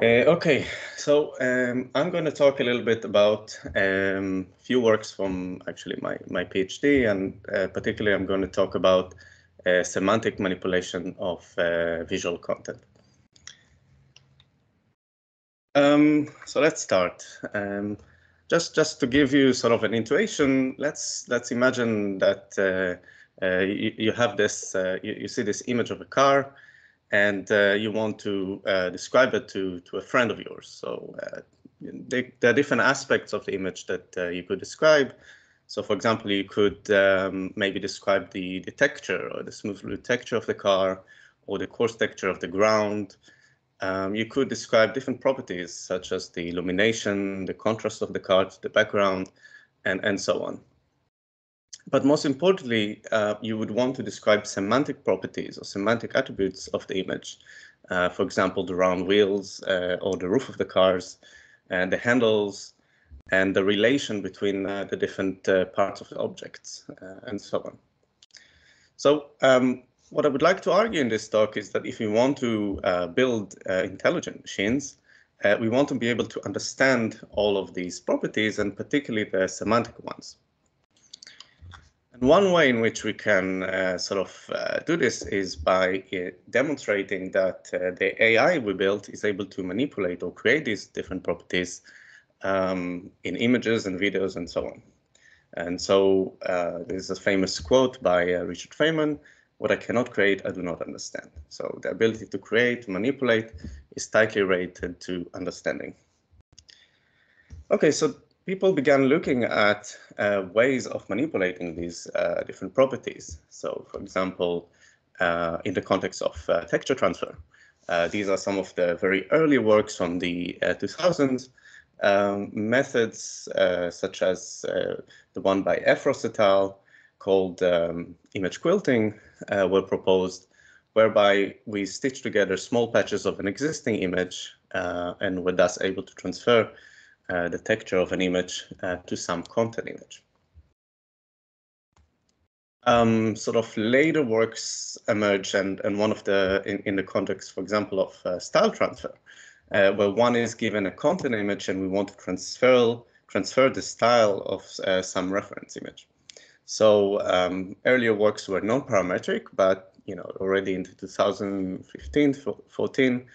Uh, okay, so um, I'm going to talk a little bit about a um, few works from actually my, my PhD, and uh, particularly I'm going to talk about uh, semantic manipulation of uh, visual content. Um, so let's start. Um, just just to give you sort of an intuition, let's let's imagine that uh, uh, you, you, have this, you, you see this image of a car, and uh, you want to uh, describe it to, to a friend of yours. So uh, they, there are different aspects of the image that uh, you could describe. So for example, you could um, maybe describe the, the texture or the smooth texture of the car or the coarse texture of the ground. Um, you could describe different properties such as the illumination, the contrast of the car to the background, and, and so on. But most importantly, uh, you would want to describe semantic properties or semantic attributes of the image. Uh, for example, the round wheels uh, or the roof of the cars and the handles and the relation between uh, the different uh, parts of the objects uh, and so on. So um, what I would like to argue in this talk is that if we want to build intelligent machines, we want to be able to understand all of these properties and particularly the semantic ones. And one way in which we can uh, sort of uh, do this is by uh, demonstrating that uh, the AI we built is able to manipulate or create these different properties um, in images and videos and so on. And so uh, there's a famous quote by uh, Richard Feynman, what I cannot create, I do not understand. So the ability to create, manipulate is tightly related to understanding. Okay, so people began looking at uh, ways of manipulating these uh, different properties. So, for example, uh, in the context of uh, texture transfer, uh, these are some of the very early works from the 2000s. Uh, um, methods such as the one by Efros et al. called um, image quilting were proposed, whereby we stitch together small patches of an existing image and were thus able to transfer the texture of an image uh, to some content image. Um, sort of later works emerge and, and one of the, in, in the context, for example, of uh, style transfer, uh, where one is given a content image and we want to transfer, transfer the style of uh, some reference image. So um, earlier works were non-parametric, but you know already in 2015, 14,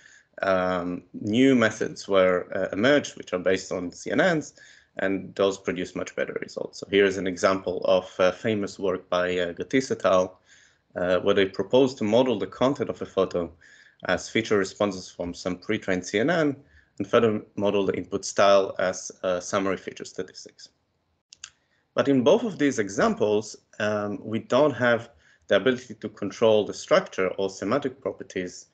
um, new methods were uh, emerged, which are based on CNNs, and those produce much better results. So here's an example of a famous work by uh, Gatys et al., uh, where they proposed to model the content of a photo as feature responses from some pre-trained CNN, and further model the input style as uh, summary feature statistics. But in both of these examples, um, we don't have the ability to control the structure or semantic properties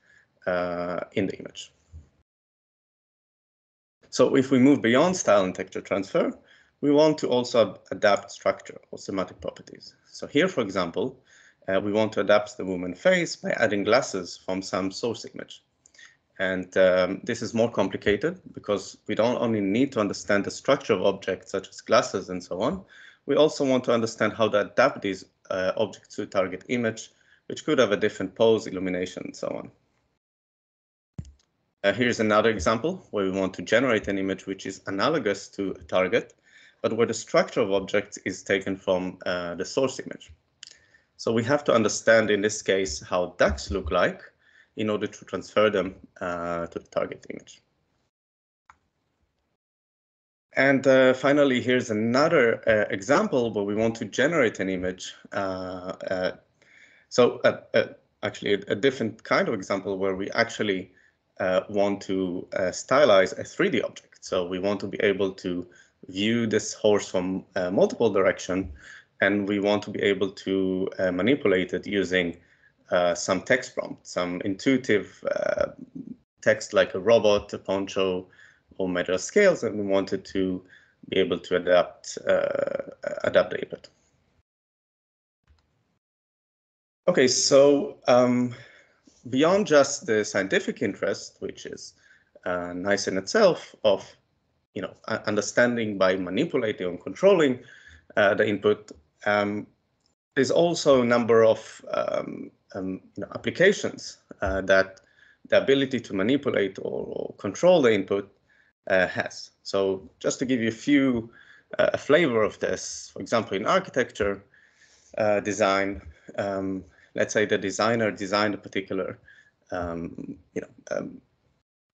in the image. So if we move beyond style and texture transfer, we want to also adapt structure or semantic properties. So here, for example, uh, we want to adapt the woman face by adding glasses from some source image. And um, this is more complicated because we don't only need to understand the structure of objects such as glasses and so on, we also want to understand how to adapt these uh, objects to target image, which could have a different pose, illumination, and so on. Uh, here's another example where we want to generate an image which is analogous to a target, but where the structure of objects is taken from uh, the source image. So we have to understand in this case how ducks look like in order to transfer them uh, to the target image. And uh, finally, here's another uh, example where we want to generate an image. Uh, so actually a, a different kind of example where we actually uh, want to uh, stylize a 3D object. So we want to be able to view this horse from uh, multiple direction, and we want to be able to uh, manipulate it using uh, some text prompt, some intuitive uh, text like a robot, a poncho, or measure scales, and we wanted to be able to adapt adapt the input. Okay, so um, beyond just the scientific interest, which is uh, nice in itself, of you know understanding by manipulating and controlling uh, the input, um, there's also a number of um, um, you know, applications uh, that the ability to manipulate or, or control the input uh, has. So just to give you a few, uh, a flavor of this, for example, in architecture uh, design, um, let's say the designer designed a particular, um, you know, um,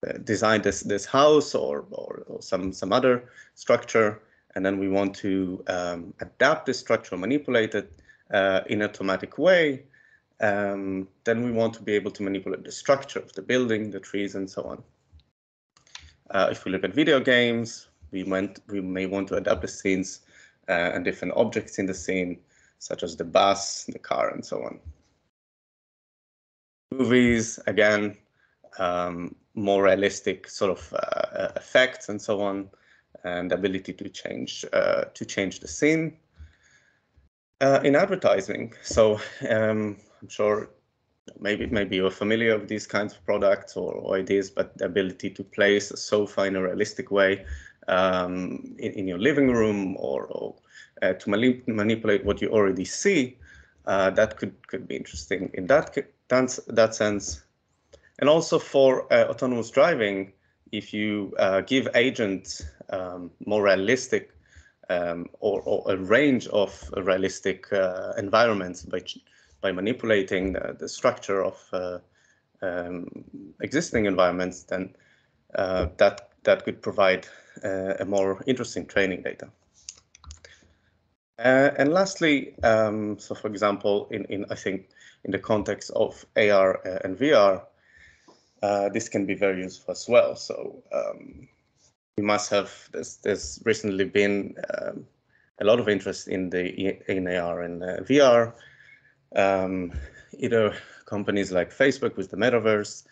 uh, designed this this house or, or, or some some other structure, and then we want to um, adapt this structure, manipulate it uh, in an automatic way. Um, then we want to be able to manipulate the structure of the building, the trees, and so on. Uh, if we look at video games, we, went, we may want to adapt the scenes uh, and different objects in the scene, such as the bus, the car, and so on. Movies, again, um, more realistic sort of uh, effects and so on, and ability to change uh, to change the scene. Uh, in advertising, so um, I'm sure maybe maybe you're familiar with these kinds of products or, or ideas, but the ability to place a sofa in a realistic way um, in, in, your living room or, or uh, to manipulate what you already see, uh, that could could be interesting in that that, that sense. And also for uh, autonomous driving, if you uh, give agents um, more realistic um, or, or, a range of realistic uh, environments by by manipulating the, the structure of uh, um, existing environments, then uh, that that could provide uh, a more interesting training data. Uh, and lastly, um, so for example, in, in I think in the context of AR uh, and VR, uh, this can be very useful as well. So um, we must have there's, there's recently been um, a lot of interest in the in AR and VR um, either companies like Facebook with the metaverse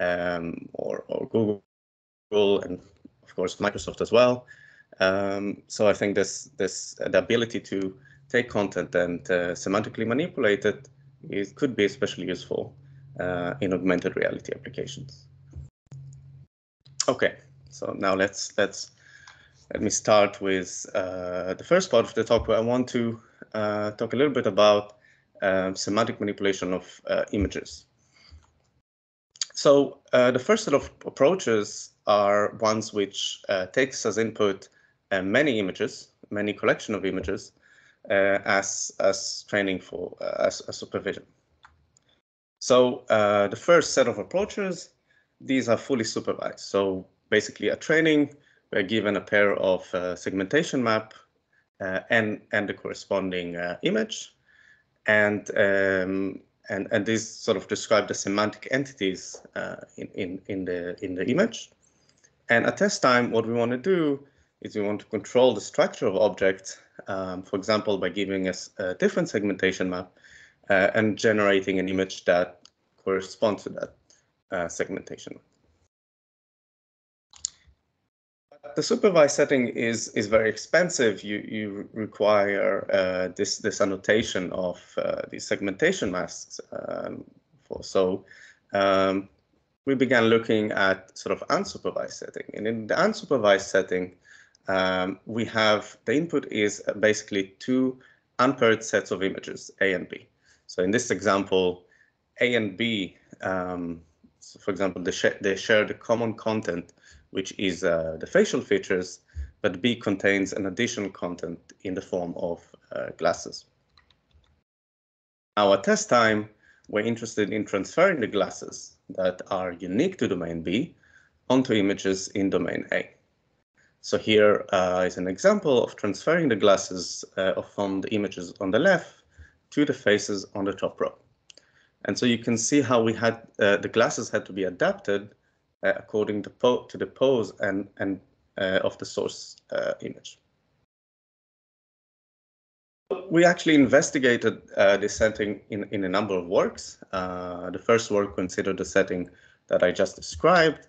um, or, or, Google and of course Microsoft as well. Um, so I think this this the ability to take content and uh, semantically manipulate it, could be especially useful uh, in augmented reality applications. Okay, so now let's let's let me start with uh, the first part of the talk where I want to uh, talk a little bit about um, semantic manipulation of uh, images. So the first set of approaches are ones which takes as input many images, many collection of images uh, as, as training for as, as, supervision. So the first set of approaches, these are fully supervised. So basically a training, we're given a pair of segmentation map and, and the corresponding image and um, and and these sort of describe the semantic entities uh, in in in the in the image. And at test time, what we want to do is we want to control the structure of objects, um, for example, by giving us a different segmentation map uh, and generating an image that corresponds to that uh, segmentation. the supervised setting is is very expensive. You you require uh, this this annotation of uh, these segmentation masks. Um, for so um, we began looking at sort of unsupervised setting, and in the unsupervised setting, um, we have the input is basically two unpaired sets of images, A and B. So in this example, A and B, um, so for example, they, sh they share the common content which is uh, the facial features, but B contains an additional content in the form of uh, glasses. Our test time, we're interested in transferring the glasses that are unique to domain B onto images in domain A. So here uh, is an example of transferring the glasses uh, from the images on the left to the faces on the top row. And so you can see how we had uh, the glasses had to be adapted uh, according to, to, the pose and, and uh, of the source uh, image. We actually investigated this setting in, in a number of works. the first work considered the setting that I just described.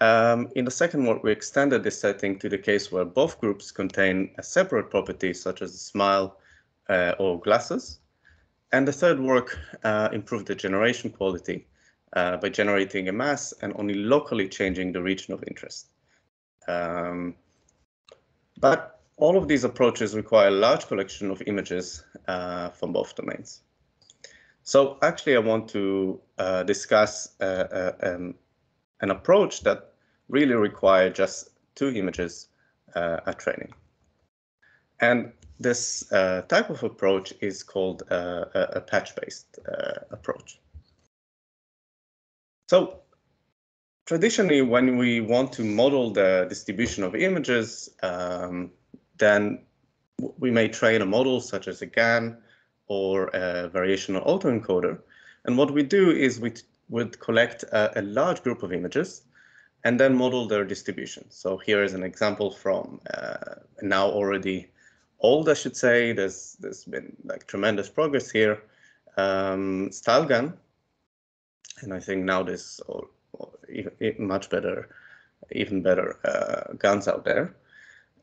Um, in the second work, we extended this setting to the case where both groups contain a separate property, such as a smile uh, or glasses. And the third work uh, improved the generation quality uh, by generating a mass and only locally changing the region of interest. Um, but all of these approaches require a large collection of images uh, from both domains. So actually, I want to uh, discuss uh, um, an approach that really require just two images uh, at training. And this uh, type of approach is called uh, a, patch-based approach. So traditionally, when we want to model the distribution of images, um, then we may train a model such as a GAN or a variational autoencoder. And what we do is we would collect a, a, large group of images and then model their distribution. So here is an example from uh, now already old, I should say. There's there's been like tremendous progress here. Um, StyleGAN, and I think now there's all, all, even, much better, even better uh, GANs out there.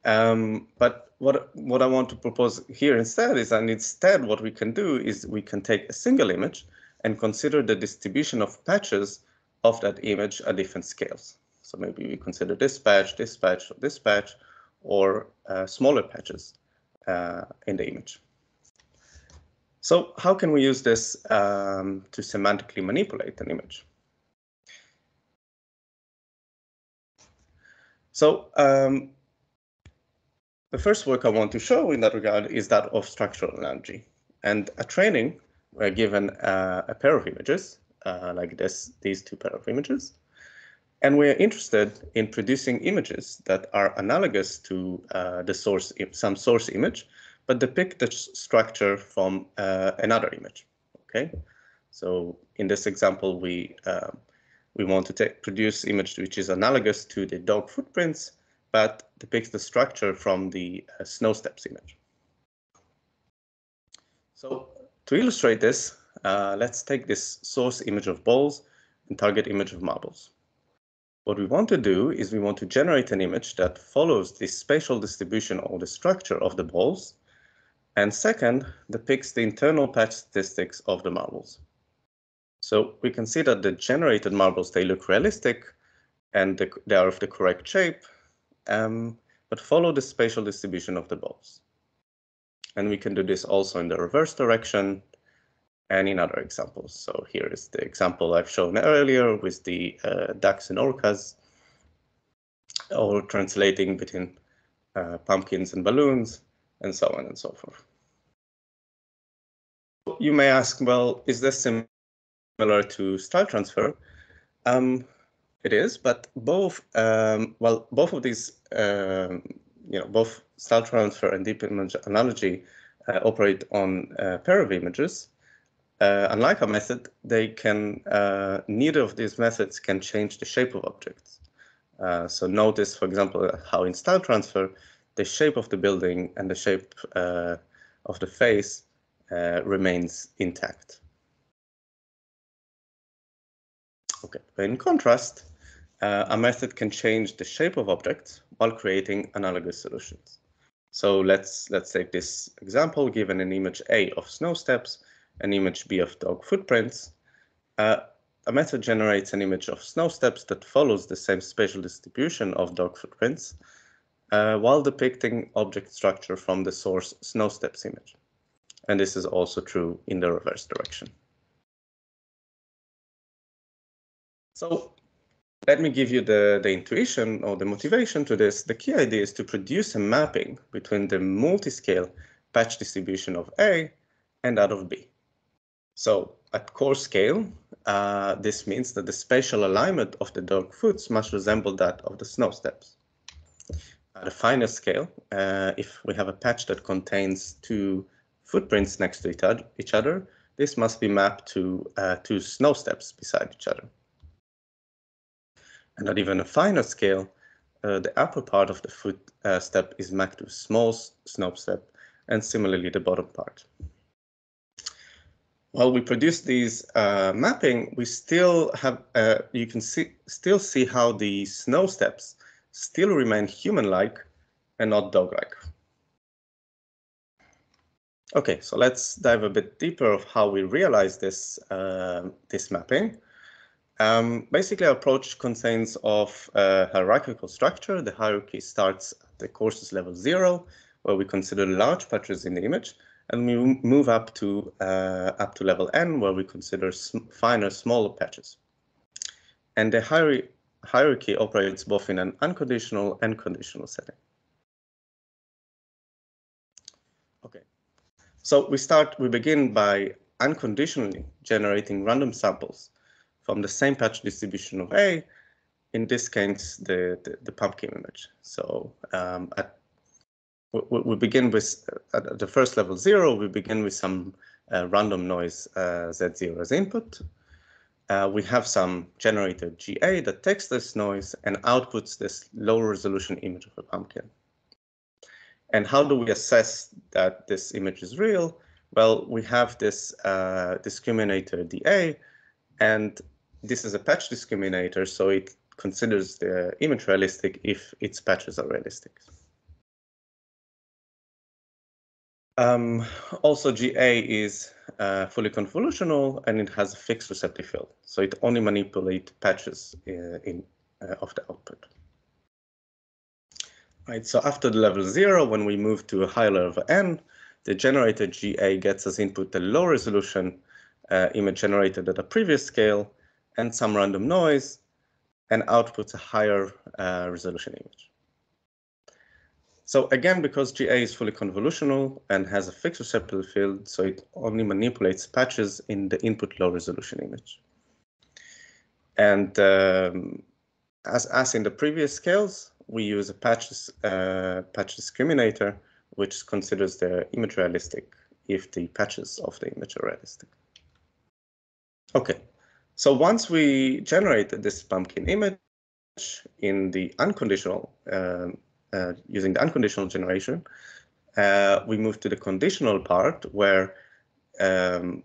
Um, but what what I want to propose here instead is, and instead what we can do is we can take a single image and consider the distribution of patches of that image at different scales. So maybe we consider this patch, this patch, this patch, or uh, smaller patches uh, in the image. So how can we use this um, to semantically manipulate an image? So um, the first work I want to show in that regard is that of structural analogy. And at training, we're given uh, a pair of images, uh, like this, these two pair of images. And we're interested in producing images that are analogous to uh, the source, some source image, but depict the structure from uh, another image. Okay, so in this example, we uh, we want to take, produce image which is analogous to the dog footprints, but depicts the structure from the uh, snow steps image. So to illustrate this, uh, let's take this source image of balls and target image of marbles. What we want to do is we want to generate an image that follows the spatial distribution or the structure of the balls, and second, depicts the internal patch statistics of the marbles. So we can see that the generated marbles, they look realistic and they are of the correct shape, um, but follow the spatial distribution of the balls. And we can do this also in the reverse direction and in other examples. So here is the example I've shown earlier with the uh, ducks and orcas, or translating between uh, pumpkins and balloons, and so on and so forth. You may ask, well, is this similar to style transfer? Um, it is, but both, um, well, both of these, um, you know, both style transfer and deep image analogy uh, operate on uh, pair of images. Uh, unlike our method, they can, uh, neither of these methods can change the shape of objects. Uh, so notice, for example, how in style transfer, the shape of the building and the shape uh, of the face remains intact. Okay, in contrast, uh, a method can change the shape of objects while creating analogous solutions. So let's let's take this example, given an image A of snow steps, an image B of dog footprints. Uh, a method generates an image of snow steps that follows the same spatial distribution of dog footprints uh, while depicting object structure from the source snow steps image. And this is also true in the reverse direction. So let me give you the, the intuition or the motivation to this. The key idea is to produce a mapping between the multi-scale patch distribution of A and that of B. So at core scale, uh, this means that the spatial alignment of the dog foots must resemble that of the snow steps. At a finer scale, uh, if we have a patch that contains two footprints next to each other, this must be mapped to uh, two snow steps beside each other and at even a finer scale, uh, the upper part of the foot uh, step is mapped to a small snow step, and similarly the bottom part. While we produce these uh, mapping, we still have, uh, you can see, still see how the snow steps still remain human-like and not dog-like. Okay, so let's dive a bit deeper of how we realize this, uh, this mapping. Um, basically, our approach contains of a hierarchical structure. The hierarchy starts at the courses level zero, where we consider large patches in the image, and we move up to uh, up to level n, where we consider finer, smaller patches. And the hierarchy operates both in an unconditional and conditional setting. Okay, so we start, we begin by unconditionally generating random samples from the same patch distribution of A, in this case, the, the, the pumpkin image. So um, at we, we begin with, at the first level zero, we begin with some uh, random noise uh, Z0 as input. Uh, we have some generated GA that takes this noise and outputs this low resolution image of a pumpkin. And how do we assess that this image is real? Well, we have this uh, discriminator DA, and this is a patch discriminator, so it considers the image realistic if its patches are realistic. Um, also, GA is uh, fully convolutional and it has a fixed receptive field. So it only manipulates patches uh, in uh, of the output. Right, so after the level zero, when we move to a higher level n, the generated GA gets as input the low resolution uh, image generated at a previous scale and some random noise and outputs a higher uh, resolution image. So again, because GA is fully convolutional and has a fixed receptive field, so it only manipulates patches in the input low resolution image. And um, as, as in the previous scales, we use a patch, uh, patch discriminator, which considers the image realistic if the patches of the image are realistic. Okay, so once we generated this pumpkin image in the unconditional um, uh, using the unconditional generation, uh, we move to the conditional part where um,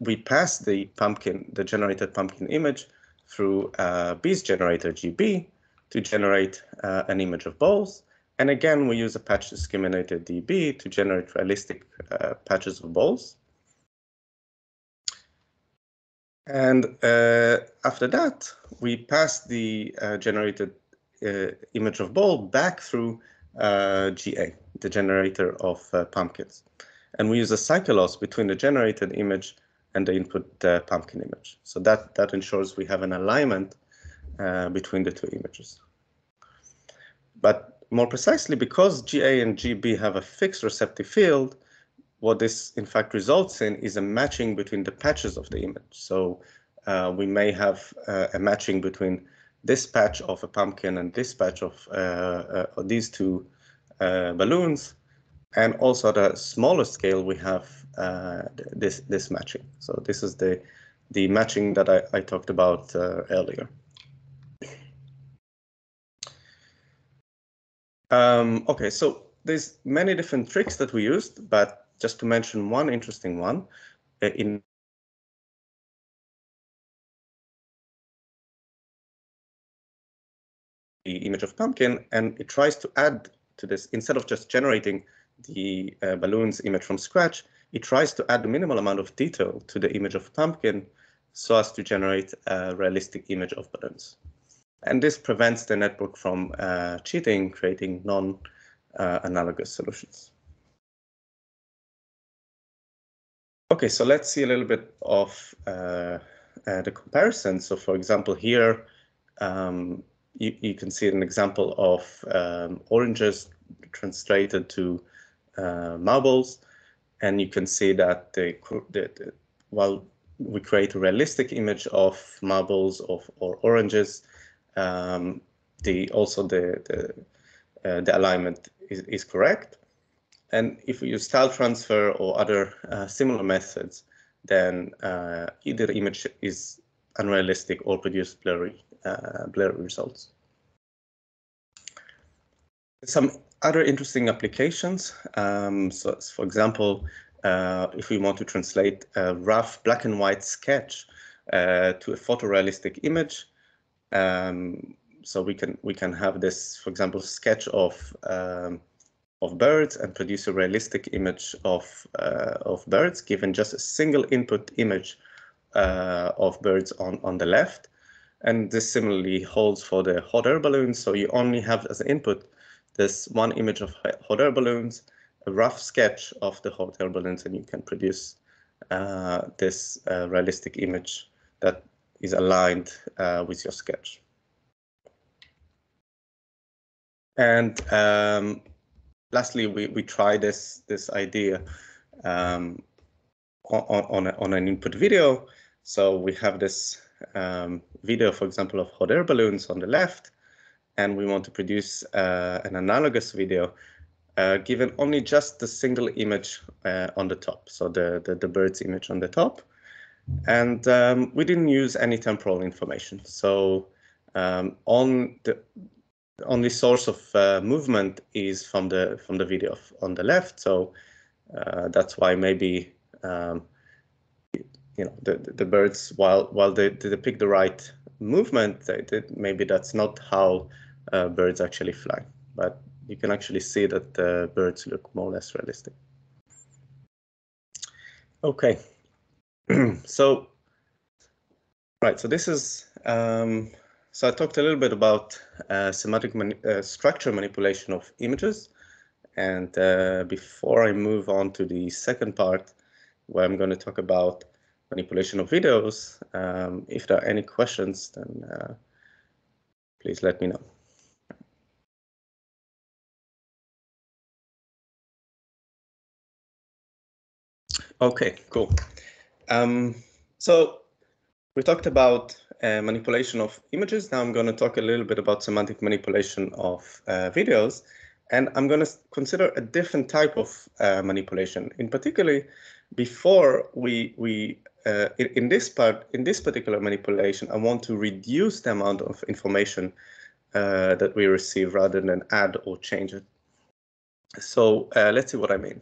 we pass the pumpkin, the generated pumpkin image through uh, B's generator GB to generate uh, an image of balls. And again, we use a patch discriminator DB to generate realistic uh, patches of balls. And uh, after that, we pass the generated uh, image of ball back through uh, GA, the generator of uh, pumpkins. And we use a cycle loss between the generated image and the input pumpkin image. So that, that ensures we have an alignment between the two images. But more precisely, because GA and GB have a fixed receptive field, what this in fact results in is a matching between the patches of the image. So uh, we may have uh, a matching between this patch of a pumpkin and this patch of uh, uh, these two uh, balloons. And also at a smaller scale, we have this, this matching. So this is the, the matching that I, I talked about earlier. Um, okay, so there's many different tricks that we used, but just to mention one interesting one, in image of pumpkin and it tries to add to this instead of just generating the uh, balloons image from scratch, it tries to add a minimal amount of detail to the image of pumpkin so as to generate a realistic image of balloons. And this prevents the network from uh, cheating, creating non-analogous uh, solutions. Okay, so let's see a little bit of uh, uh, the comparison. So for example, here, um, you, you can see an example of um, oranges translated to uh, marbles, and you can see that the, the, the, while we create a realistic image of marbles of or oranges, um, the also the the, uh, the alignment is, is correct. And if we use style transfer or other uh, similar methods, then uh, either image is unrealistic or produce blurry uh, blurry results. Some other interesting applications. Um, so, for example, uh, if we want to translate a rough black and white sketch uh, to a photorealistic image, um, so we can we can have this, for example, sketch of um, of birds and produce a realistic image of uh, of birds given just a single input image of birds on on the left, and this similarly holds for the hot air balloons. So you only have as an input this one image of hot air balloons a rough sketch of the hot air balloons and you can produce uh, this uh, realistic image that is aligned uh, with your sketch. And um, lastly, we, we try this, this idea um, on, on, a, on, an input video. So we have this um, video, for example, of hot air balloons on the left, and we want to produce uh, an analogous video uh, given only just the single image uh, on the top, so the, the, the, bird's image on the top. And um, we didn't use any temporal information. So um, on the only source of uh, movement is from the from the video on the left. So uh, that's why maybe um, you know the the birds while while they, they depict the right movement, they, they, maybe that's not how uh, birds actually fly. But you can actually see that the birds look more or less realistic. Okay, so right, so this is um, so I talked a little bit about uh, semantic uh, structure manipulation of images, and uh, before I move on to the second part, where I'm going to talk about manipulation of videos, um, if there are any questions, then uh, please let me know. Okay, cool. Um, so we talked about uh, manipulation of images. Now I'm going to talk a little bit about semantic manipulation of uh, videos. And I'm going to consider a different type of uh, manipulation. In particular, before we, we uh, in, in, this part, in this particular manipulation, I want to reduce the amount of information uh, that we receive rather than add or change it. So uh, let's see what I mean.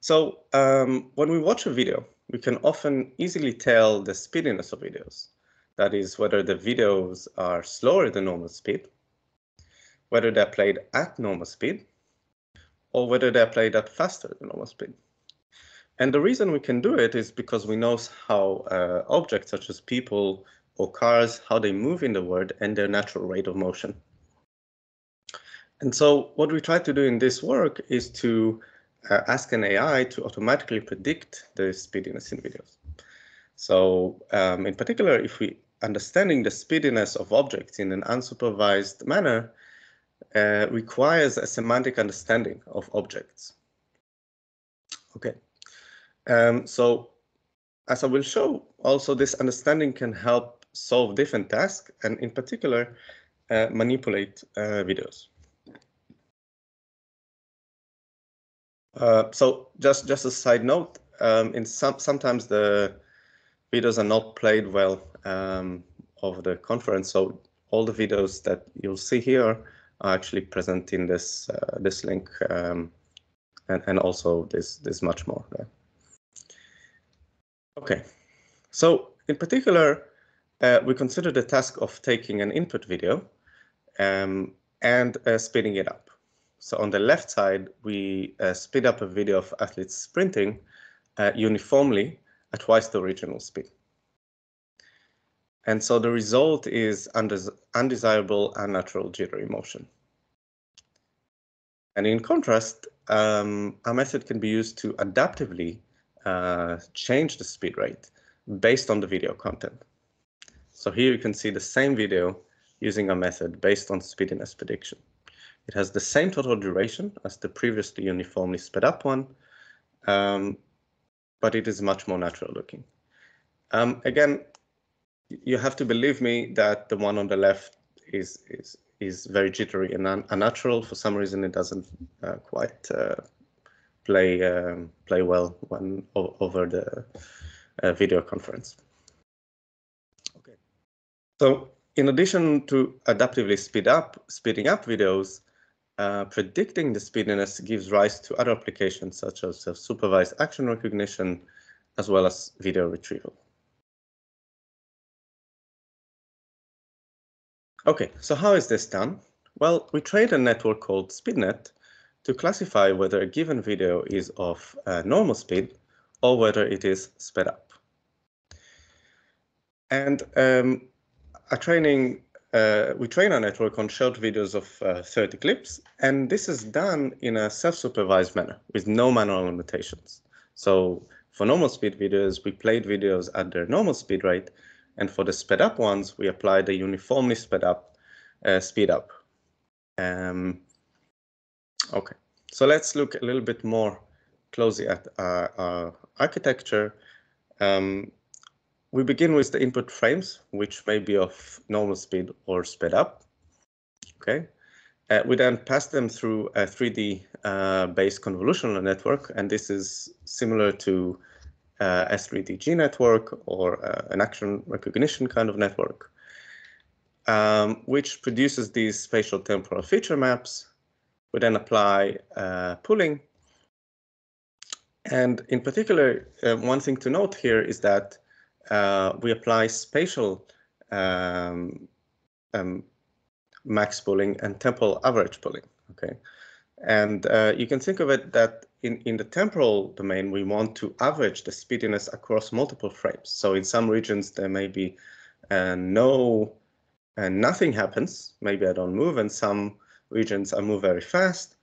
So um, when we watch a video, we can often easily tell the speediness of videos. That is, whether the videos are slower than normal speed, whether they're played at normal speed, or whether they're played at faster than normal speed. And the reason we can do it is because we know how uh, objects such as people or cars, how they move in the world and their natural rate of motion. And so what we try to do in this work is to uh, ask an AI to automatically predict the speediness in videos. So um, in particular, if we understanding the speediness of objects in an unsupervised manner uh, requires a semantic understanding of objects. Okay, um, so as I will show, also this understanding can help solve different tasks and in particular uh, manipulate uh, videos. Uh, so just just a side note, um, in some sometimes the videos are not played well um, over the conference. So all the videos that you'll see here are actually present in this uh, this link, um, and and also this this much more. There. Okay, so in particular, uh, we consider the task of taking an input video um, and uh, speeding it up. So on the left side, we uh, speed up a video of athletes sprinting uh, uniformly at twice the original speed. And so the result is undesirable, unnatural, jittery motion. And in contrast, um, our method can be used to adaptively uh, change the speed rate based on the video content. So here you can see the same video using a method based on speediness prediction. It has the same total duration as the previously uniformly sped up one, um, but it is much more natural looking. Um, again, you have to believe me that the one on the left is is is very jittery and un unnatural. For some reason, it doesn't uh, quite uh, play um, play well when over the uh, video conference. Okay, so in addition to adaptively speed up, speeding up videos, uh, predicting the speediness gives rise to other applications such as supervised action recognition, as well as video retrieval. Okay, so how is this done? Well, we trained a network called SpeedNet to classify whether a given video is of uh, normal speed or whether it is sped up. And um, our training uh, we train our network on short videos of uh, 30 clips, and this is done in a self-supervised manner with no manual limitations. So for normal speed videos, we played videos at their normal speed rate, and for the sped up ones, we applied a uniformly sped up uh, speed up. Um, okay, so let's look a little bit more closely at our, our architecture. Um, we begin with the input frames, which may be of normal speed or sped up. Okay. Uh, we then pass them through a 3D uh, based convolutional network, and this is similar to uh, S3DG network or uh, an action recognition kind of network, um, which produces these spatial temporal feature maps. We then apply uh, pooling. And in particular, uh, one thing to note here is that uh, we apply spatial um, um, max pooling and temporal average pooling. Okay, and uh, you can think of it that in in the temporal domain we want to average the speediness across multiple frames. So in some regions there may be uh, no and nothing happens. Maybe I don't move, and some regions I move very fast.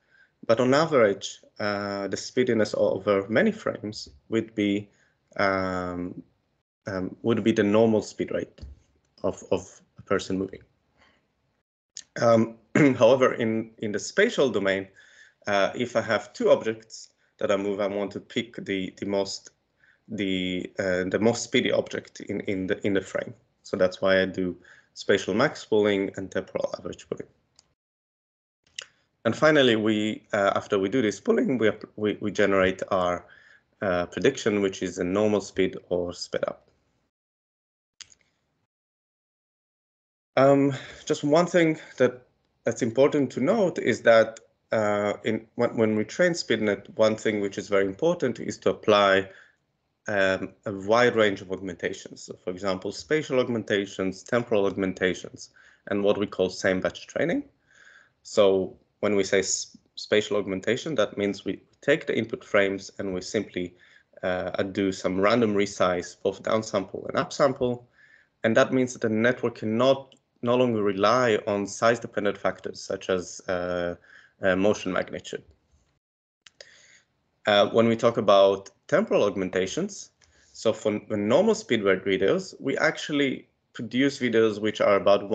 But on average, uh, the speediness over many frames would be um, um, would be the normal speed rate of, of a person moving. Um, however, in, in the spatial domain, uh, if I have two objects that I move, I want to pick the, the most the uh, the most speedy object in, in the in the frame. So that's why I do spatial max pooling and temporal average pooling. And finally, we uh, after we do this pooling, we, we, we generate our uh, prediction, which is a normal speed or sped up. Um, just one thing that that's important to note is that uh, in when, when, we train SpeedNet, one thing which is very important is to apply um, a wide range of augmentations. So for example, spatial augmentations, temporal augmentations, and what we call same batch training. So when we say spatial augmentation, that means we take the input frames and we simply uh, do some random resize, both downsample and upsample. And that means that the network cannot no longer rely on size-dependent factors such as uh, uh, motion magnitude. Uh, when we talk about temporal augmentations, so for normal speed videos, we actually produce videos which are about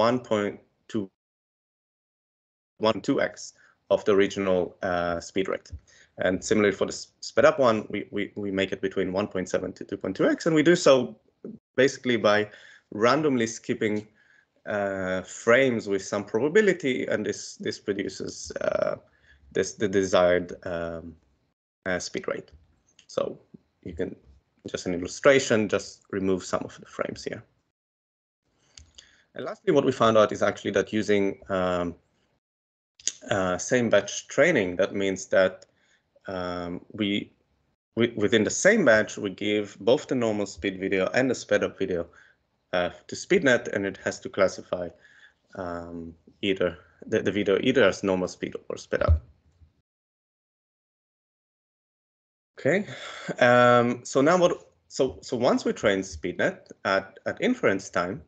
1.2 1.2x of the original uh, speed rate. And similarly for the sped up one, we, we, we make it between 1.7 to 2.2x, and we do so basically by randomly skipping uh, frames with some probability, and this this produces uh, this the desired um, uh, speed rate. So you can just an illustration, just remove some of the frames here. And lastly, what we found out is actually that using um, uh, same batch training, that means that um, we, we, within the same batch, we give both the normal speed video and the sped up video uh, to SpeedNet, and it has to classify um, either the, the video either as normal speed or sped up. Okay, um, so now what? So so once we train SpeedNet at at inference time,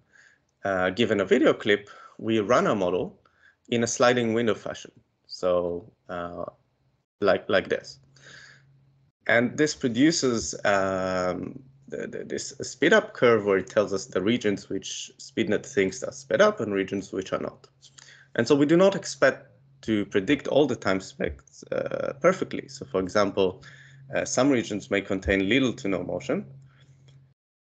uh, given a video clip, we run our model in a sliding window fashion. So uh, like like this, and this produces um, the, the, this speed up curve where it tells us the regions which SpeedNet thinks are sped up and regions which are not. And so we do not expect to predict all the time specs uh, perfectly. So for example, uh, some regions may contain little to no motion.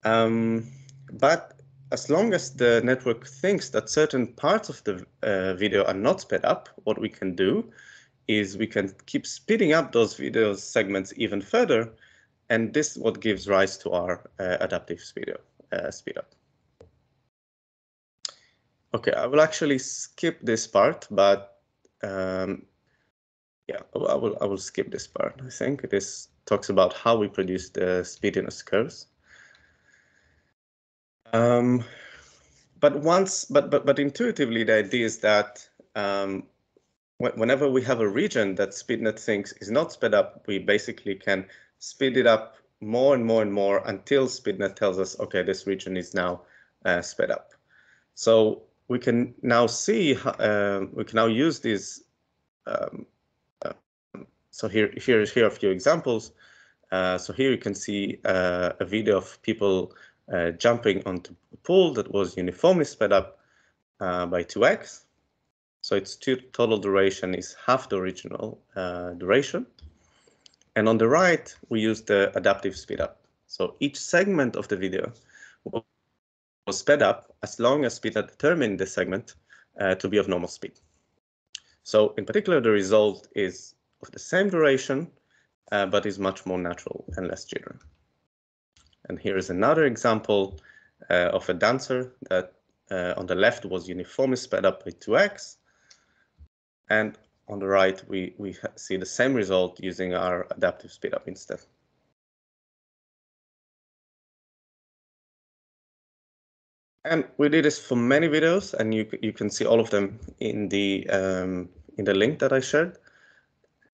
Um, but as long as the network thinks that certain parts of the uh, video are not sped up, what we can do is we can keep speeding up those video segments even further and this is what gives rise to our uh, adaptive speed uh, speed up. Okay, I will actually skip this part, but um, yeah, I will, I will skip this part. I think this talks about how we produce the speediness curves. Um, but once, but but but intuitively, the idea is that um, whenever we have a region that SpeedNet thinks is not sped up, we basically can speed it up more and more and more until SpeedNet tells us, okay, this region is now uh, sped up. So we can now see, uh, we can now use these. Um, uh, so here, here, here are a few examples. Uh, so here you can see uh, a video of people uh, jumping onto a pool that was uniformly sped up uh, by 2x. So its total duration is half the original duration. And on the right, we use the adaptive speed up. So each segment of the video was sped up as long as SpeedNet determined the segment uh, to be of normal speed. So in particular, the result is of the same duration, uh, but is much more natural and less jitter. And here is another example uh, of a dancer that uh, on the left was uniformly sped up by 2x. And on the right, we, we see the same result using our adaptive speed up instead. And we did this for many videos, and you you can see all of them in the um, in the link that I shared.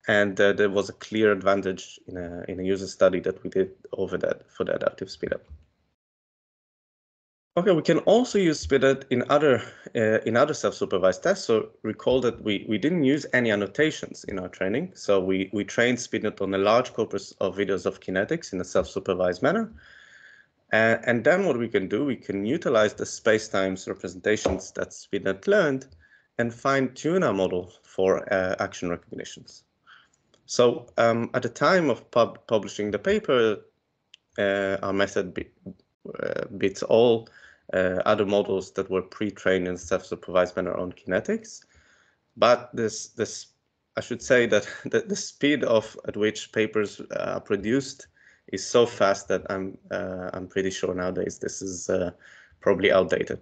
And uh, there was a clear advantage in a in a user study that we did over that for the adaptive speedup. Okay, we can also use SpeedNet in other uh, in other self-supervised tests. So recall that we we didn't use any annotations in our training. So we we trained SpeedNet on a large corpus of videos of kinetics in a self-supervised manner. Uh, and then what we can do, we can utilize the space-times representations that SpeedNet learned and fine-tune our model for uh, action recognitions. So um, at the time of pub publishing the paper, uh, our method be uh, beats all uh, other models that were pre-trained in self-supervised manner on kinetics. But this, this, I should say that the, the speed of at which papers are produced is so fast that I'm uh, I'm pretty sure nowadays this is uh, probably outdated.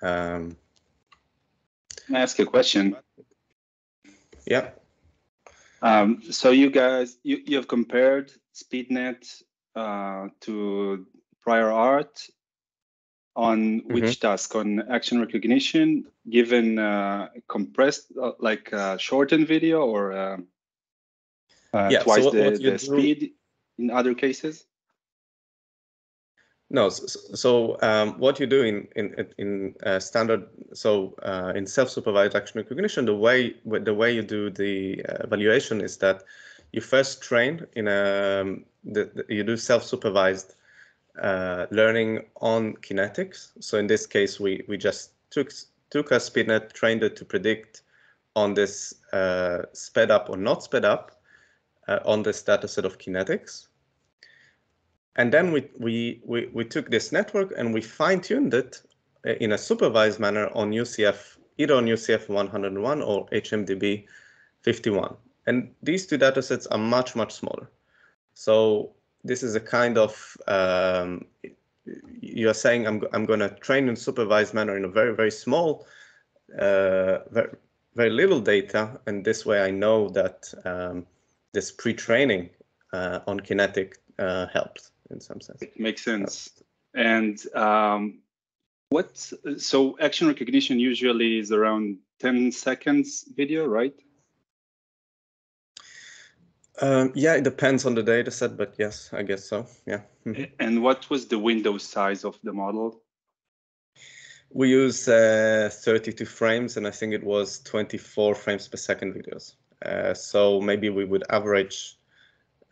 Um, Can I ask a question? Yeah. Um, so you guys, you, you have compared SpeedNet uh, to prior art on which mm -hmm. task on action recognition given uh, compressed uh, like uh, shortened video or uh, uh, yeah, twice so what, the, what the speed in other cases? No, so, so um, what you do in in in uh, standard, so uh, in self-supervised action recognition, the way the way you do the uh, evaluation is that you first train in a um, the, the, you do self-supervised uh, learning on kinetics. So in this case, we we just took took a speednet, trained it to predict on this uh, sped up or not sped up, uh, on this data set of kinetics. And then we, we, we, we took this network and we fine-tuned it uh, in a supervised manner on UCF, either on UCF 101 or HMDB 51. And these two data sets are much, much smaller. So this is a kind of, um, you're saying I'm, I'm going to train in supervised manner in a very, very small, uh, very, very little data. And this way I know that um, this pre-training uh, on kinetic uh, helps in some sense. It makes sense. And um, what? So action recognition usually is around 10 seconds video, right? Um, yeah, it depends on the data set, but yes, I guess so. Yeah. Mm-hmm. And what was the window size of the model? We use uh, 32 frames, and I think it was 24 frames per second videos. Uh, so maybe we would average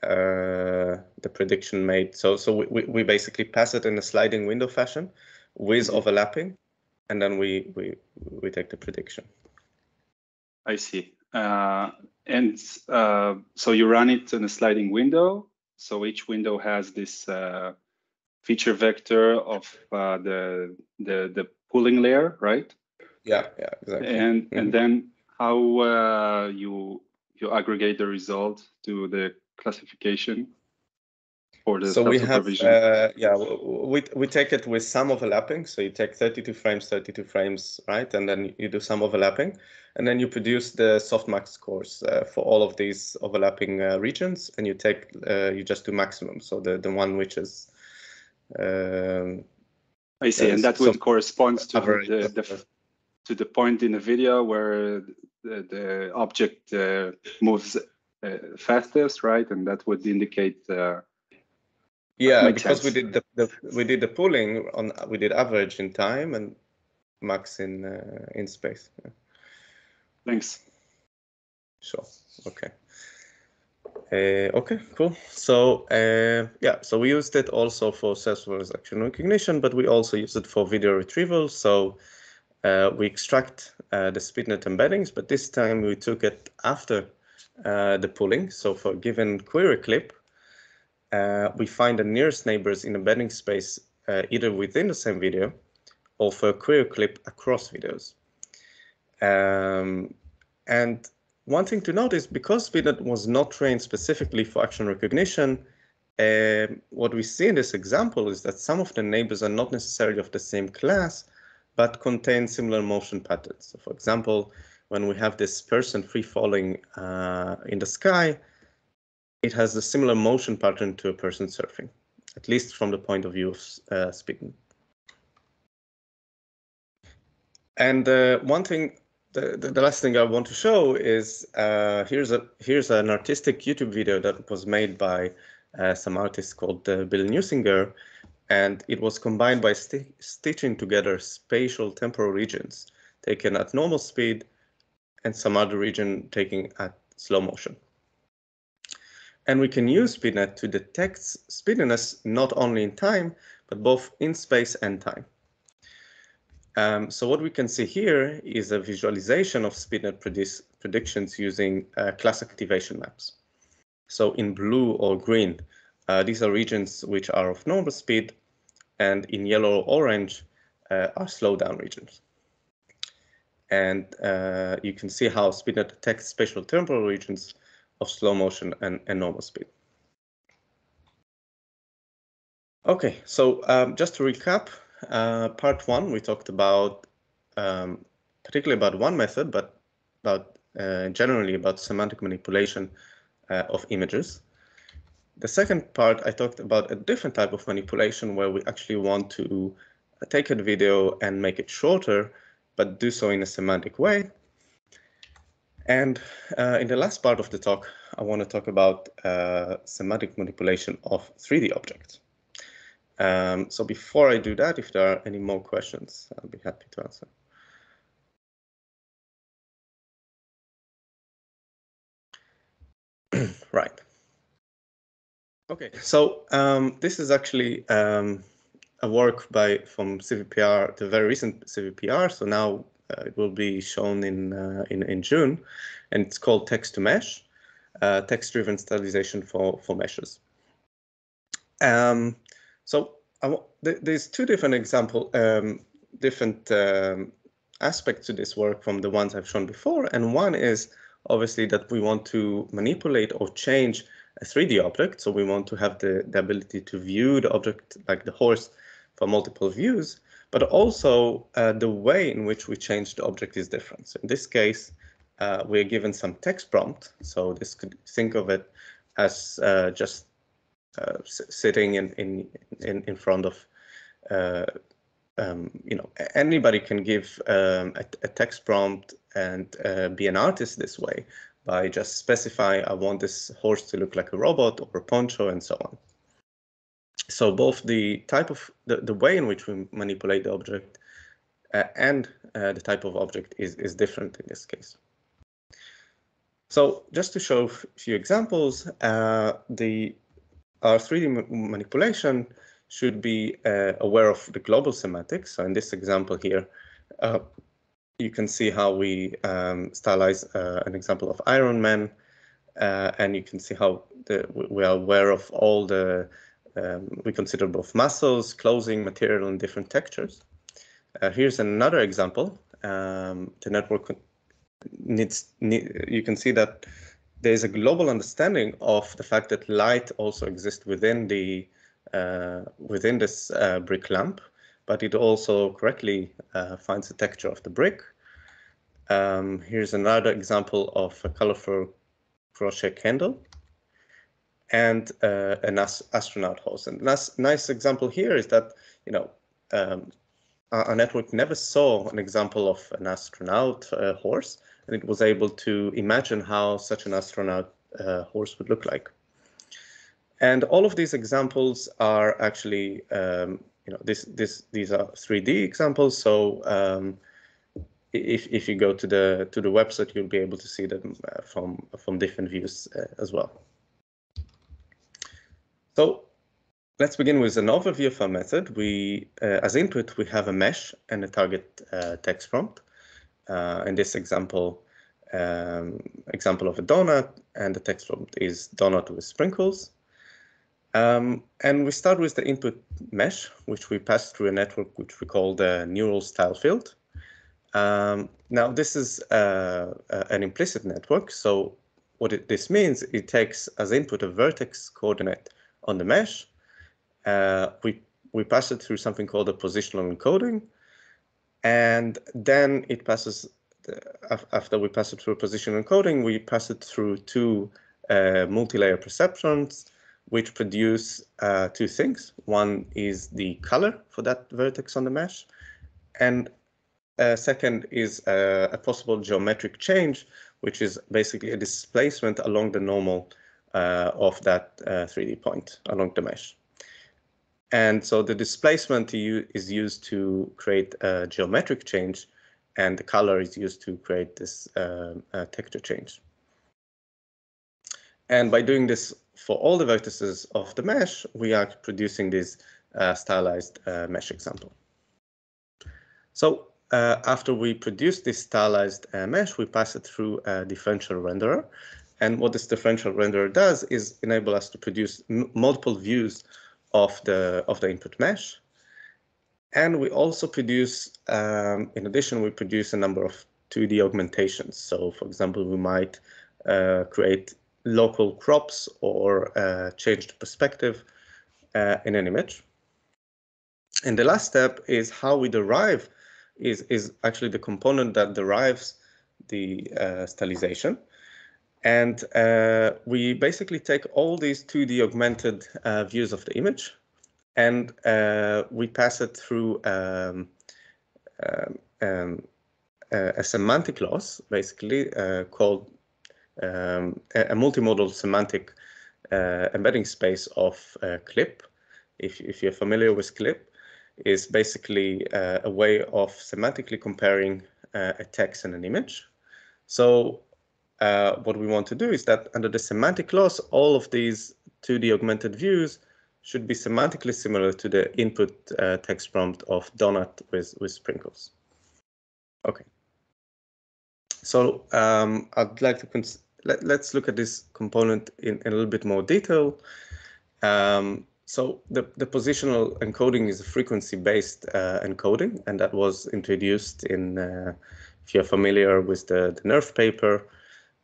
the prediction made. So so we, we basically pass it in a sliding window fashion with mm-hmm. overlapping, and then we we we take the prediction. I see. Uh, and uh, so you run it in a sliding window. So each window has this uh, feature vector of uh, the the the pooling layer, right? Yeah, yeah, exactly. And mm-hmm. and then how uh, you you aggregate the result to the classification for the so we have uh, yeah we, we take it with some overlapping. So you take 32 frames 32 frames right? And then you do some overlapping. And then you produce the softmax scores uh, for all of these overlapping uh, regions. And you take uh, you just do maximum. So the the one which is um, I see. And that would correspond to the, the to the point in the video where the, the object uh, moves uh, fastest, right? And that would indicate. Uh, yeah, because sense. we did the, the, we did the pooling on we did average in time, and max in uh, in space. Yeah. Thanks. Sure. Okay. Uh, okay, cool. So uh, yeah, so we used it also for self-supervised action recognition, but we also use it for video retrieval. So uh, we extract uh, the SpeedNet embeddings, but this time we took it after uh, the pooling. So for given query clip, uh, we find the nearest neighbors in embedding space either within the same video or for a query clip across videos. Um, and one thing to note is because SpeedNet was not trained specifically for action recognition, uh, what we see in this example is that some of the neighbors are not necessarily of the same class, but contain similar motion patterns. So for example, when we have this person free falling uh, in the sky, it has a similar motion pattern to a person surfing, at least from the point of view of uh. And uh, one thing the, the, last thing I want to show is uh, here's a here's an artistic YouTube video that was made by uh, some artist called uh, Bill Nusinger, and it was combined by st stitching together spatial temporal regions taken at normal speed and some other region taking at slow motion. And we can use SpeedNet to detect speediness not only in time, but both in space and time. Um, so what we can see here is a visualization of SpeedNet predictions using uh, class activation maps. So in blue or green, uh, these are regions which are of normal speed, and in yellow or orange uh, are slowdown regions. And uh, you can see how SpeedNet detects spatial temporal regions of slow motion and, and normal speed. Okay, so um, just to recap, uh, part one, we talked about um, particularly about one method, but about uh, generally about semantic manipulation uh, of images. The second part, I talked about a different type of manipulation where we actually want to take a video and make it shorter, but do so in a semantic way. And uh, in the last part of the talk, I want to talk about uh, semantic manipulation of 3D objects. Um, so before I do that, if there are any more questions, I'll be happy to answer. right. Okay, so um, this is actually um, a work by from CVPR, the very recent CVPR. So now uh, it will be shown in, uh, in in June, and it's called Text to Mesh, uh, text-driven stylization for for meshes. Um, so there's two different example, um, different um, aspects to this work from the ones I've shown before. And one is obviously that we want to manipulate or change a 3D object. So we want to have the, the ability to view the object like the horse from multiple views, but also uh, the way in which we change the object is different. So in this case, uh, we're given some text prompt. So this could think of it as uh, just uh, sitting in, in in in front of uh, um, you know anybody can give um, a, a, text prompt and uh, be an artist this way by just specifying I want this horse to look like a robot or a poncho and so on. So both the type of the, the way in which we manipulate the object uh, and uh, the type of object is, is different in this case. So just to show a few examples, uh, the our 3D manipulation should be uh, aware of the global semantics. So in this example here, uh, you can see how we um, stylize uh, an example of Iron Man, and you can see how the, we are aware of all the, um, we consider both muscles, clothing, material, and different textures. Uh, here's another example. Um, the network needs, need, you can see that there's a global understanding of the fact that light also exists within the uh, within this uh, brick lamp, but it also correctly uh, finds the texture of the brick. Um, here's another example of a colorful crochet candle and uh, an astronaut horse. And nice, nice example here is that, you know, um, our network never saw an example of an astronaut uh, horse, and it was able to imagine how such an astronaut uh, horse would look like. And all of these examples are actually um, you know, this this these are 3D examples. So um, if if you go to the to the website, you'll be able to see them uh, from from different views uh, as well. So let's begin with an overview of our method. We, uh, as input, we have a mesh and a target uh, text prompt. Uh, in this example, um, example of a donut, and the text prompt is donut with sprinkles. Um, and we start with the input mesh, which we pass through a network which we call the neural style field. Um, now, this is uh, an implicit network. So what it, this means, it takes as input a vertex coordinate on the mesh. Uh, we, we pass it through something called a positional encoding. And then it passes, the, after we pass it through positional encoding, we pass it through two uh, multi-layer perceptrons which produce uh, two things. One is the color for that vertex on the mesh, and uh, second is uh, a possible geometric change, which is basically a displacement along the normal uh, of that 3D uh, point along the mesh. And so the displacement is used to create a geometric change, and the color is used to create this uh, texture change. And by doing this for all the vertices of the mesh, we are producing this uh, stylized uh, mesh example. So uh, after we produce this stylized uh, mesh, we pass it through a differential renderer. And what this differential renderer does is enable us to produce multiple views of the of the input mesh. And we also produce, um, in addition, we produce a number of 2D augmentations. So for example, we might uh, create local crops or uh, the perspective uh, in an image. And the last step is how we derive is, is actually the component that derives the uh, stylization. And uh, we basically take all these 2D augmented uh, views of the image and uh, we pass it through um, um, um a semantic loss, basically, called um, a, multimodal semantic uh, embedding space of uh, CLIP. If, if you're familiar with CLIP, is basically uh, a way of semantically comparing uh, a text and an image. So uh, what we want to do is that under the semantic loss, all of these 2D augmented views should be semantically similar to the input uh, text prompt of donut with, with sprinkles. Okay. So um, I'd like to let, us look at this component in, in, a little bit more detail. Um, so the, the positional encoding is a frequency-based uh, encoding, and that was introduced in, uh, if you're familiar with the, the NERF paper,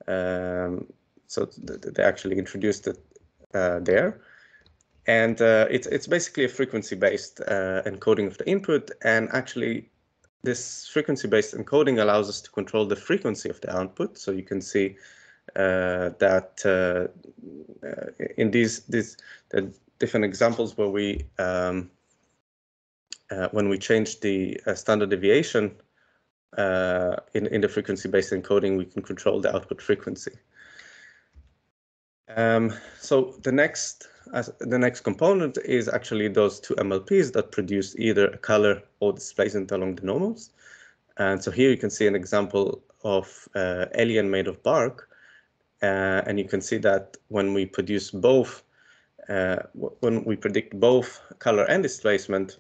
um, so th they actually introduced it uh, there. And uh, it's, it's basically a frequency-based uh, encoding of the input, and actually this frequency-based encoding allows us to control the frequency of the output. So you can see uh, that uh, in these these the different examples where we um, uh, when we change the standard deviation in in the frequency-based encoding, we can control the output frequency. Um, so the next as the next component is actually those two MLPs that produce either a color or displacement along the normals. And so here you can see an example of uh, alien made of bark. Uh, and you can see that when we produce both, uh, when we predict both color and displacement,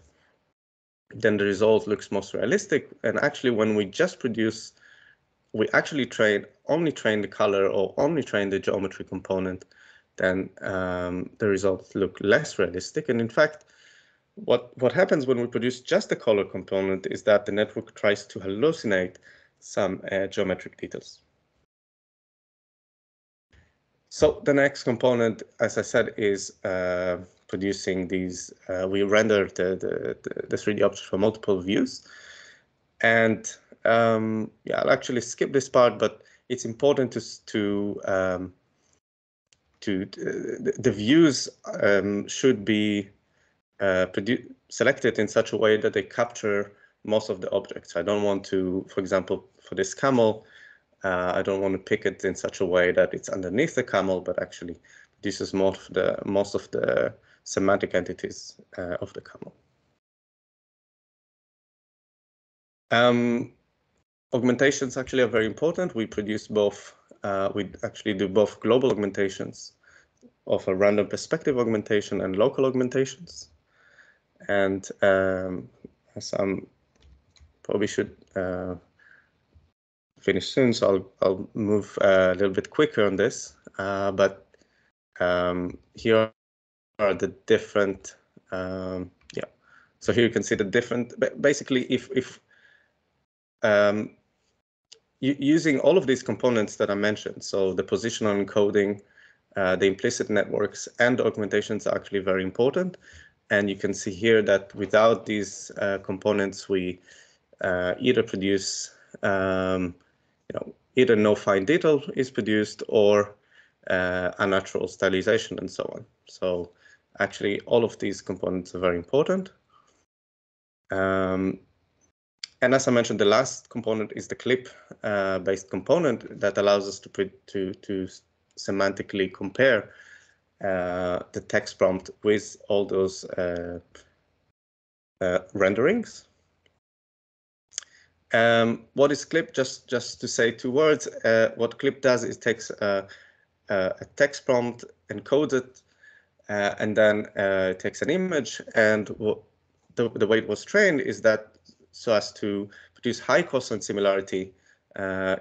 then the result looks most realistic. And actually, when we just produce, we actually train only train the color or only train the geometry component, then um, the results look less realistic. And in fact, what, what happens when we produce just the color component is that the network tries to hallucinate some uh, geometric details. So the next component, as I said, is uh, producing these. Uh, we render the, the, the 3D object for multiple views. And um, yeah, I'll actually skip this part, but it's important to, to, um, to uh, the views um, should be uh, selected in such a way that they capture most of the objects. I don't want to, for example, for this camel, uh, I don't want to pick it in such a way that it's underneath the camel, but actually produces most of the most of the semantic entities uh, of the camel. Um, augmentations actually are very important. We produce both, uh, we actually do both global augmentations of a random perspective augmentation and local augmentations. And um, I'm probably should uh, finish soon, so I'll, I'll move a little bit quicker on this. Uh, but um, here are the different, um, yeah. So here you can see the different, basically if, if um, using all of these components that I mentioned, so the positional encoding, uh, the implicit networks and augmentations are actually very important. And you can see here that without these uh, components, we uh, either produce, um, you know, either no fine detail is produced or uh, unnatural stylization and so on. So actually all of these components are very important. Um, and as I mentioned, the last component is the clip-based uh, component that allows us to, to, to semantically compare uh, the text prompt with all those uh, uh, renderings. Um, what is clip? Just just to say two words. Uh, what clip does is takes a, a text prompt, encodes it, uh, and then uh, takes an image. And the the way it was trained is that so as to produce high cosine similarity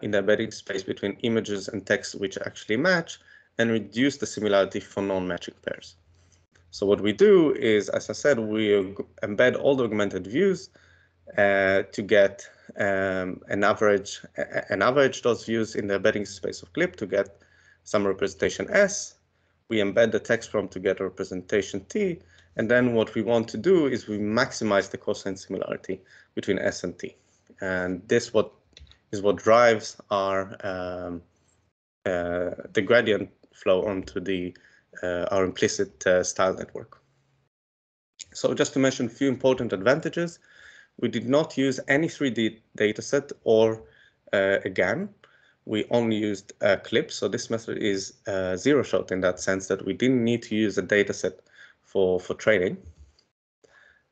in the embedding space between images and text which actually match, and reduce the similarity for non-matching pairs. So what we do is, as I said, we embed all the augmented views uh, to get um, an average, an average those views in the embedding space of clip to get some representation S. We embed the text prompt to get a representation T. And then what we want to do is we maximize the cosine similarity between S and T. And this what is what drives our um, uh, the gradient flow onto the uh, our implicit uh, style network. So just to mention a few important advantages, we did not use any 3D dataset or uh. We only used a clip, so this method is uh, zero shot in that sense that we didn't need to use a dataset for, for training.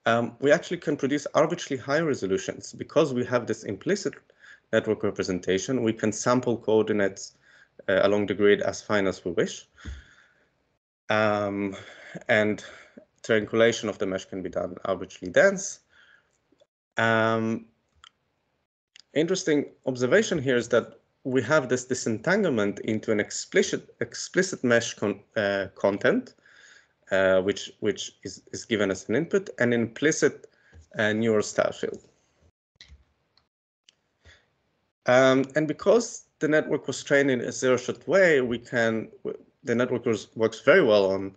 Um, we actually can produce arbitrarily high resolutions because we have this implicit network representation. We can sample coordinates uh, along the grid as fine as we wish. Um, and triangulation of the mesh can be done arbitrarily dense. Um, interesting observation here is that we have this disentanglement into an explicit explicit mesh con, uh, content, uh, which which is, is given as an input, and implicit uh, neural style field. Um, and because the network was trained in a zero-shot way, we can the network was, works very well on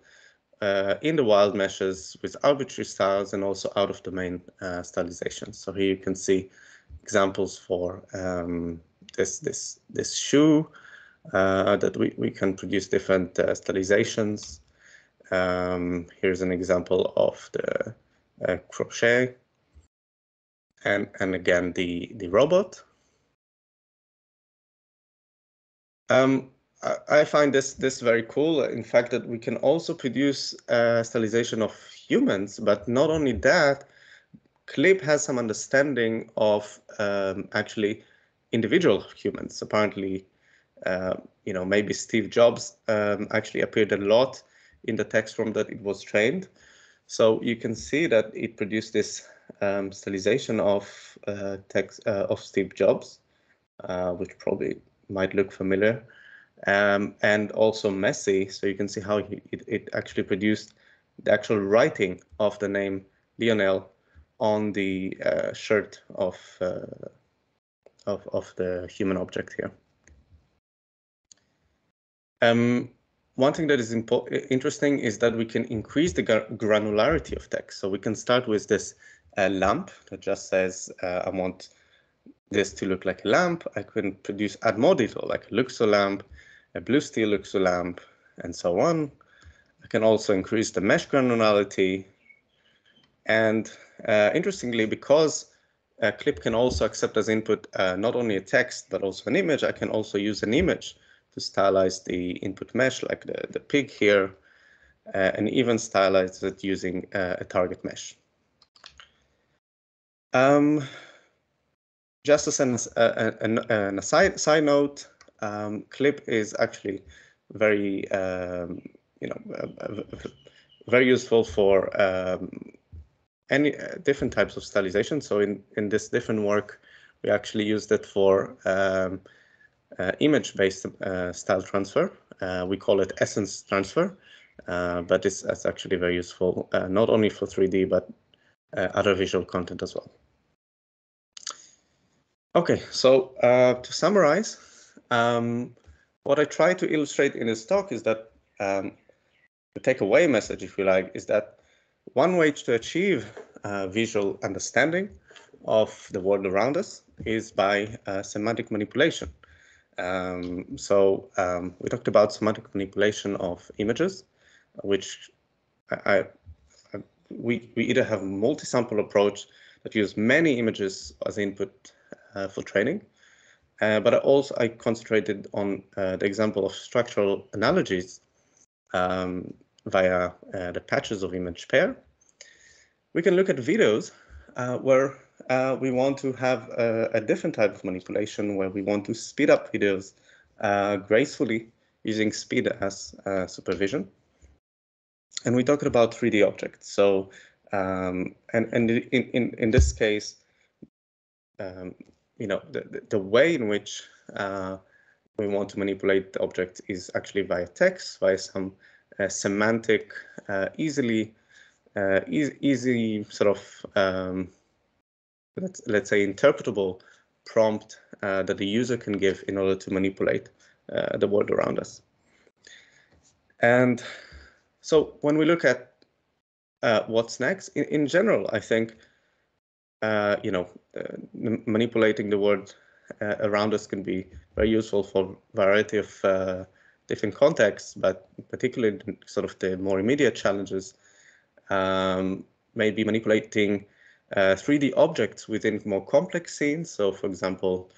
uh, in the wild meshes with arbitrary styles and also out of domain uh, stylization. So here you can see examples for um, this this this shoe uh, that we, we can produce different uh, stylizations. Um, here's an example of the uh, crochet and and again the the robot. Um, I find this this very cool. In fact, that we can also produce uh, stylization of humans, but not only that, Clip has some understanding of um, actually individual humans. Apparently, uh, you know, maybe Steve Jobs um, actually appeared a lot in the text from that it was trained. So you can see that it produced this um, stylization of uh, text uh, of Steve Jobs, uh, which probably might look familiar um, and also Messi. So you can see how he, it, it actually produced the actual writing of the name Lionel on the uh, shirt of, uh, of, of the human object here. Um, one thing that is interesting is that we can increase the granularity of text. So we can start with this uh, lamp that just says uh, I want this to look like a lamp. I can produce add more detail like a Luxo lamp, a blue steel Luxo lamp, and so on. I can also increase the mesh granularity. And uh, interestingly, because a clip can also accept as input uh, not only a text, but also an image, I can also use an image to stylize the input mesh, like the, the pig here, uh, and even stylize it using uh, a target mesh. Um, just as an, an, an, a side, note, um, Clip is actually very, um, you know, uh, very useful for um, any uh, different types of stylization. So in, in this different work, we actually used it for um, uh, image-based uh, style transfer. Uh, we call it essence transfer, uh, but it's, it's, actually very useful, not only for 3D, but other visual content as well. Okay, so to summarize, um, what I try to illustrate in this talk is that um, the takeaway message, if you like, is that one way to achieve uh, visual understanding of the world around us is by uh, semantic manipulation. Um, so um, we talked about semantic manipulation of images, which I, I, we, we either have a multi-sample approach that use many images as input uh, for training, uh, but I also I concentrated on uh, the example of structural analogies um, via uh, the patches of image pair. We can look at videos uh, where uh, we want to have a, a, different type of manipulation where we want to speed up videos gracefully using speed as supervision. And we talked about 3D objects. So, um, and, and in, in, in this case, um, you know, the, the way in which uh, we want to manipulate the object is actually via text, via some semantic, uh, easily, uh, e easy sort of, um, let's, let's say, interpretable prompt uh, that the user can give in order to manipulate uh, the world around us. And so when we look at what's next, in, in general, I think uh, you know, uh, manipulating the world uh, around us can be very useful for variety of uh, different contexts, but particularly sort of the more immediate challenges, um, maybe manipulating 3D uh, objects within more complex scenes. So, for example,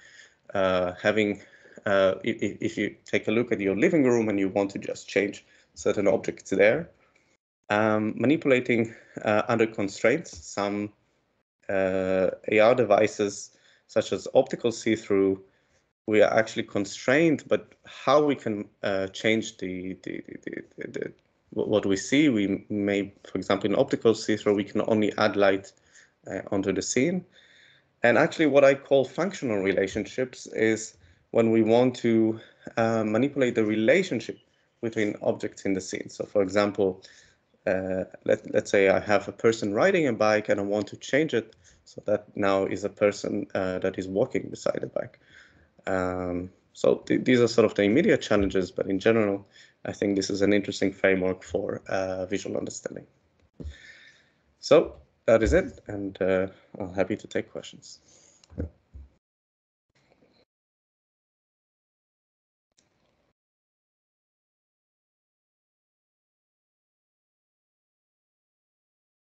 uh, having if, if you take a look at your living room and you want to just change certain objects there, um, manipulating under constraints some uh, AR devices such as optical see-through, we are actually constrained, but how we can uh, change the, the, the, the, what we see, we may, for example, in optical see-through, we can only add light uh, onto the scene. And actually what I call functional relationships is when we want to uh, manipulate the relationship between objects in the scene. So for example, uh, let, let's say I have a person riding a bike and I want to change it so that now is a person uh, that is walking beside the bike. Um, so th these are sort of the immediate challenges, but in general, I think this is an interesting framework for uh, visual understanding. So that is it, and uh, I'm happy to take questions.